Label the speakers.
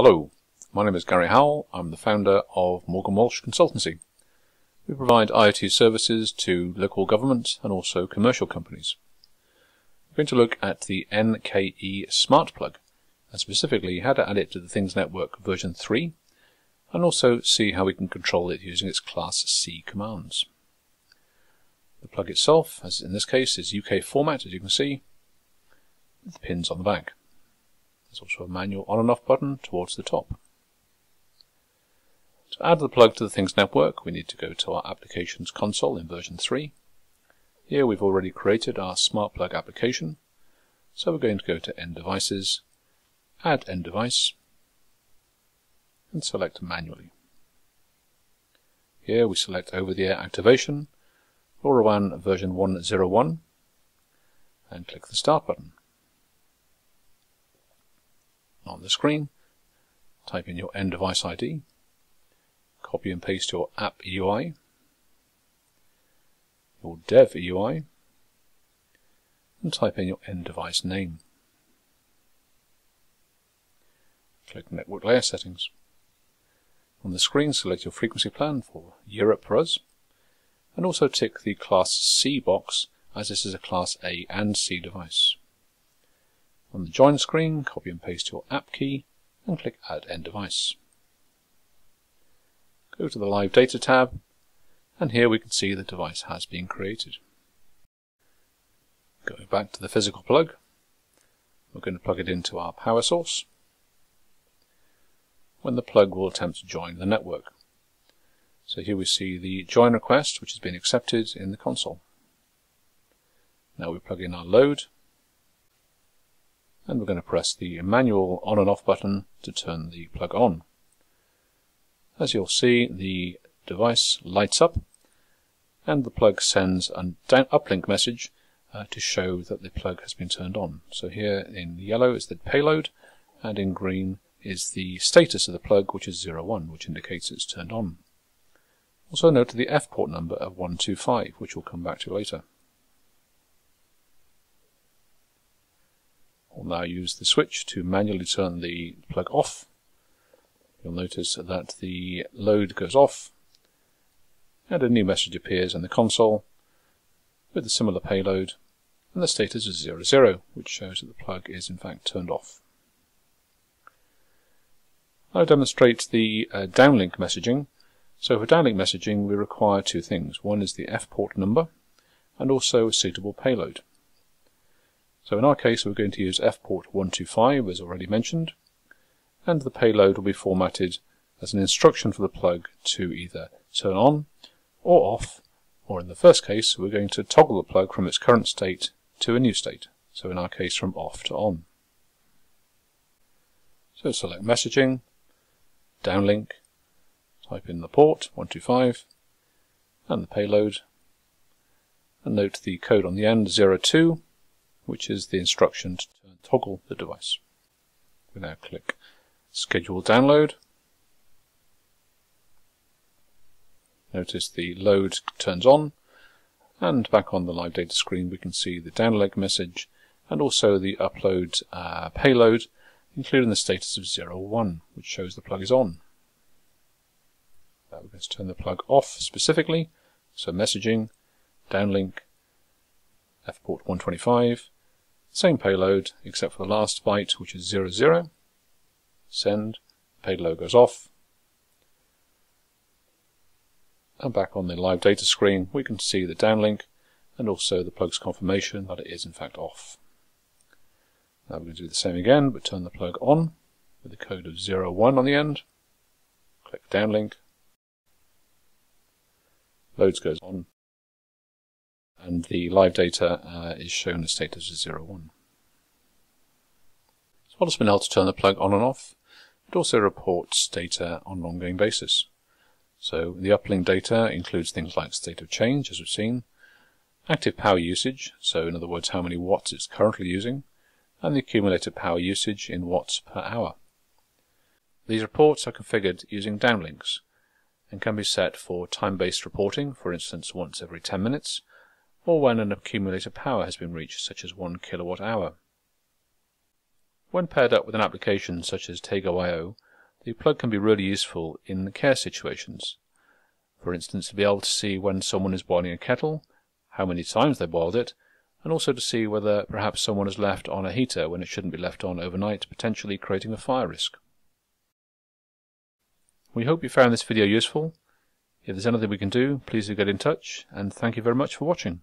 Speaker 1: Hello, my name is Gary Howell. I'm the founder of Morgan Walsh Consultancy. We provide IoT services to local government and also commercial companies. We're going to look at the NKE Smart Plug, and specifically how to add it to the Things Network version 3, and also see how we can control it using its Class C commands. The plug itself, as in this case, is UK format, as you can see, with the pins on the back. There's also a manual on and off button towards the top. To add the plug to the Things network, we need to go to our Applications console in version 3. Here we've already created our Smart Plug application, so we're going to go to End Devices, Add End Device, and select Manually. Here we select over-the-air activation, LoRaWAN version 101, and click the Start button. On the screen, type in your end device ID, copy and paste your app EUI, your dev EUI, and type in your end device name. Click Network Layer Settings. On the screen, select your frequency plan for Europe for us, and also tick the Class C box as this is a Class A and C device. On the Join screen, copy and paste your app key and click Add End Device. Go to the Live Data tab and here we can see the device has been created. Going back to the physical plug, we're going to plug it into our power source when the plug will attempt to join the network. So here we see the join request which has been accepted in the console. Now we plug in our load and we're going to press the manual on and off button to turn the plug on. As you'll see the device lights up and the plug sends an uplink message uh, to show that the plug has been turned on. So here in yellow is the payload and in green is the status of the plug which is 01 which indicates it's turned on. Also note the F port number of 125, which we'll come back to later. Now use the switch to manually turn the plug off. You'll notice that the load goes off and a new message appears in the console with a similar payload and the status is 00, which shows that the plug is in fact turned off. I'll demonstrate the uh, downlink messaging so for downlink messaging, we require two things. One is the F-port number, and also a suitable payload. So in our case, we're going to use F-port 125, as already mentioned, and the payload will be formatted as an instruction for the plug to either turn on or off, or in the first case, we're going to toggle the plug from its current state to a new state. So in our case, from off to on. So select messaging, downlink, Type in the port 125 and the payload and note the code on the end 02 which is the instruction to toggle the device. We now click schedule downlink. Notice the load turns on and back on the live data screen we can see the downlink message and also the upload uh, payload including the status of 01 which shows the plug is on. Now we're going to turn the plug off specifically. So messaging, downlink, F-port 125, same payload except for the last byte which is 00. Send, payload goes off. And back on the live data screen we can see the downlink and also the plug's confirmation that it is in fact off. Now we're going to do the same again but turn the plug on with the code of 01 on the end. Click downlink, loads goes on, and the live data uh, is shown as status as 01. So I'll just been able to turn the plug on and off. It also reports data on an ongoing basis. So the uplink data includes things like state of change, as we've seen, active power usage, so in other words how many watts it's currently using, and the accumulated power usage in watts per hour. These reports are configured using downlinks, and can be set for time-based reporting, for instance once every 10 minutes, or when an accumulated power has been reached, such as 1 kilowatt hour. When paired up with an application such as Tago.io, the plug can be really useful in care situations. For instance, to be able to see when someone is boiling a kettle, how many times they boiled it, and also to see whether perhaps someone has left on a heater when it shouldn't be left on overnight, potentially creating a fire risk. We hope you found this video useful. If there's anything we can do, please do get in touch, and thank you very much for watching.